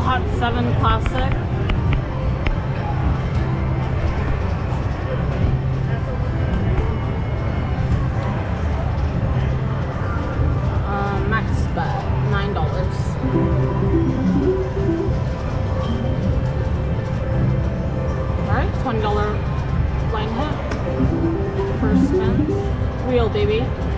Hot 7 Classic. Uh, $20 blind hit. First spin. wheel, baby.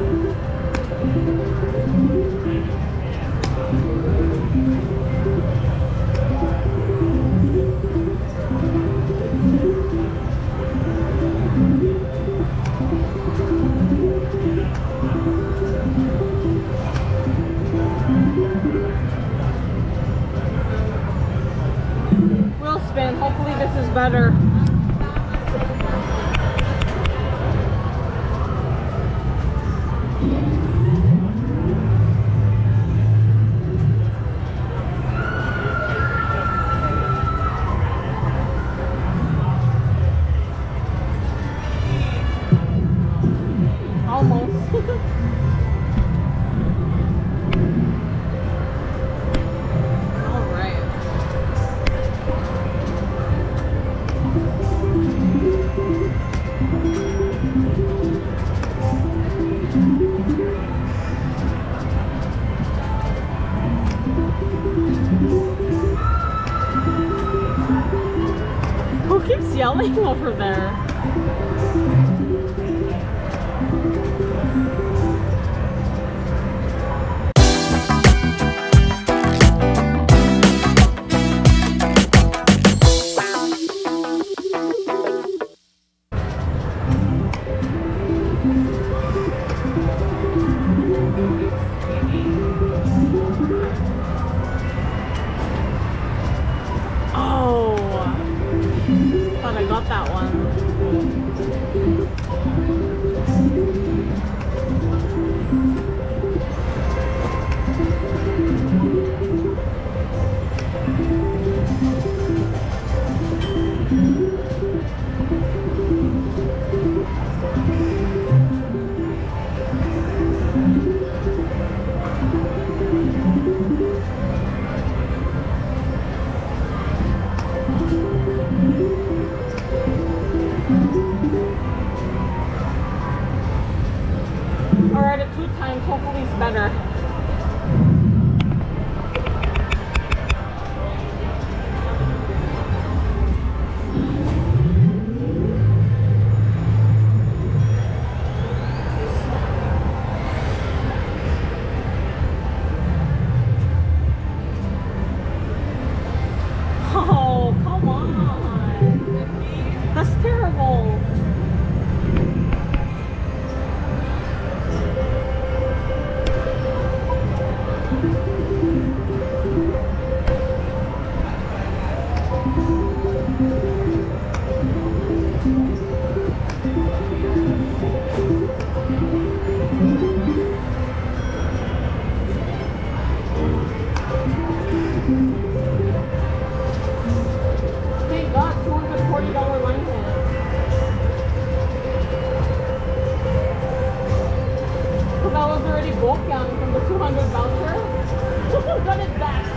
Thank you. falling over there. already booked um, from the 200 voucher. got it back.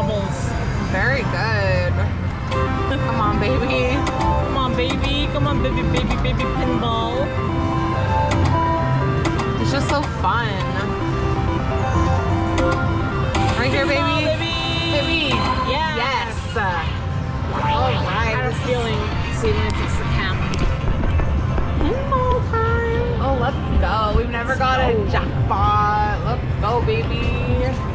bubbles. Very good. Come on, baby. Come on, baby. Come on, baby, baby, baby pinball. It's just so fun. Right here, baby. Pinball, baby. baby. Yes. Yes. Oh, All right. I had a feeling. See, it's the cam. Pinball time. Oh, let's go. We've never let's got a jackpot. Let's go, baby.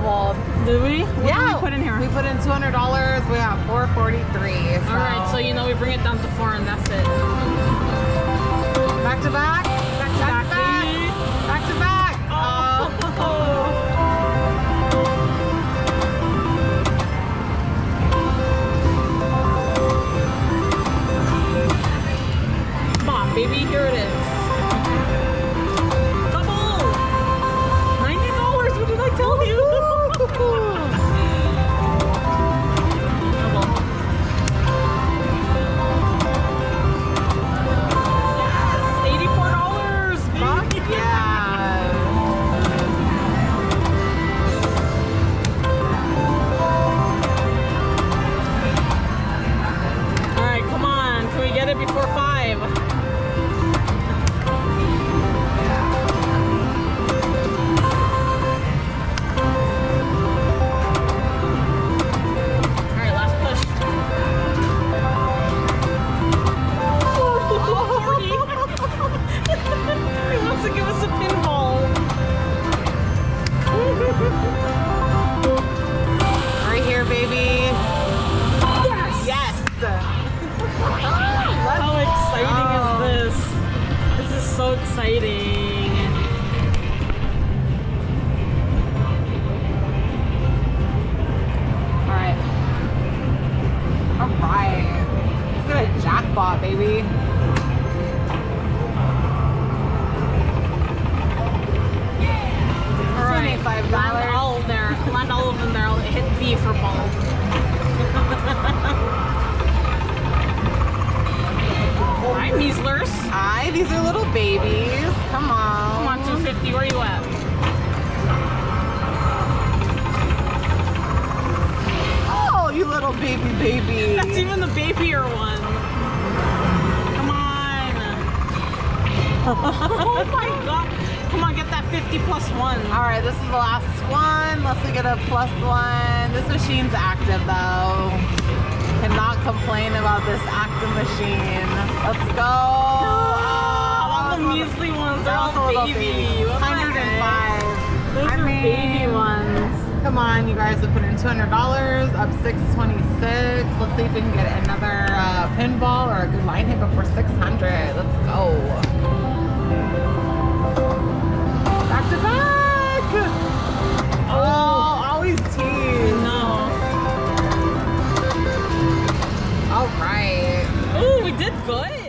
We more than doubled. Did we? What yeah, did we put in here? We put in two hundred dollars. We have four forty three. So. All right, so you know we bring it down to four, and that's it. back to back, oh my god. Come on, get that 50 plus one. All right, this is the last one. Let's get a plus one. This machine's active though. Cannot complain about this active machine. Let's go. all Oh, the measly ones they're all baby. baby. What the heck? 105. Those I are mean, baby ones. Come on, you guys have put in $200, up 626. Let's see if we can get another uh, pinball or a good line hit before 600. Let's go. Back to back. Oh, always tease. No. All right. Oh, we did good.